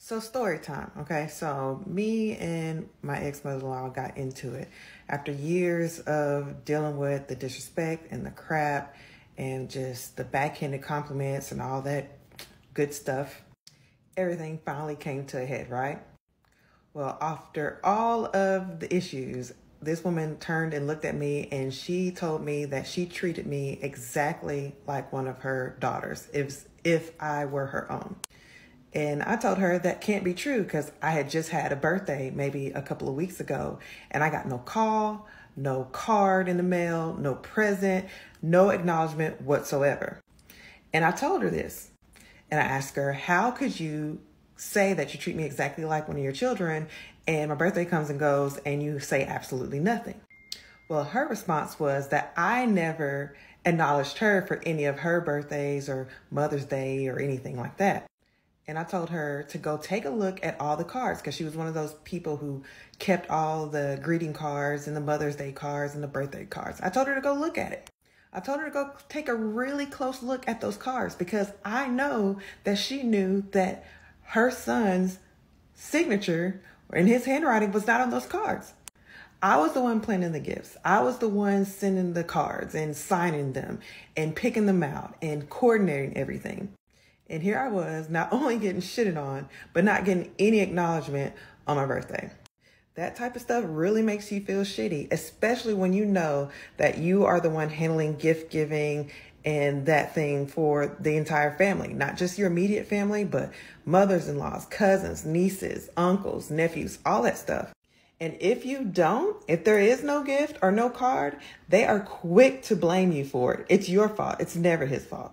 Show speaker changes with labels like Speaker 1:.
Speaker 1: So story time, okay? So me and my ex-mother-in-law got into it after years of dealing with the disrespect and the crap and just the backhanded compliments and all that good stuff. Everything finally came to a head, right? Well, after all of the issues, this woman turned and looked at me and she told me that she treated me exactly like one of her daughters if if I were her own. And I told her that can't be true because I had just had a birthday maybe a couple of weeks ago and I got no call, no card in the mail, no present, no acknowledgement whatsoever. And I told her this. And I asked her, How could you say that you treat me exactly like one of your children and my birthday comes and goes and you say absolutely nothing? Well, her response was that I never acknowledged her for any of her birthdays or Mother's Day or anything like that and I told her to go take a look at all the cards because she was one of those people who kept all the greeting cards and the Mother's Day cards and the birthday cards. I told her to go look at it. I told her to go take a really close look at those cards because I know that she knew that her son's signature and his handwriting was not on those cards. I was the one planning the gifts. I was the one sending the cards and signing them and picking them out and coordinating everything. And here I was, not only getting shitted on, but not getting any acknowledgement on my birthday. That type of stuff really makes you feel shitty, especially when you know that you are the one handling gift giving and that thing for the entire family, not just your immediate family, but mothers in laws, cousins, nieces, uncles, nephews, all that stuff. And if you don't, if there is no gift or no card, they are quick to blame you for it. It's your fault. It's never his fault.